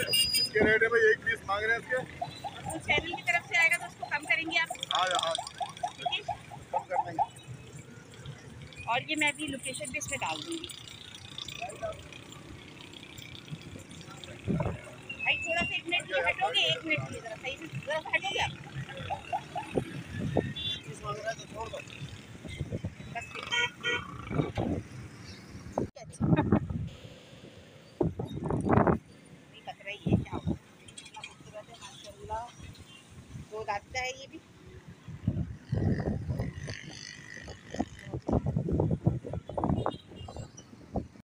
इसके रेट है भाई एक पीस मांग रहे हैं इसके। तो चैनल की तरफ़ से आएगा तो उसको कम करेंगे आप? हाँ हाँ ठीक है? कम कर देंगे। और ये मैं अभी लोकेशन भी इसमें डाल दूँगी। भाई थोड़ा सा एक मिनट लिए हटोगे एक मिनट के लिए ज़रा सही से ज़रा सा हटोगे आप पीस मांग रहे हैं तो छोड़ दो बस ठीक। अच्छा ये बकरा ही है क्या होगा इतना खूबसूरत है माशाल्लाह दो दांत का है ये भी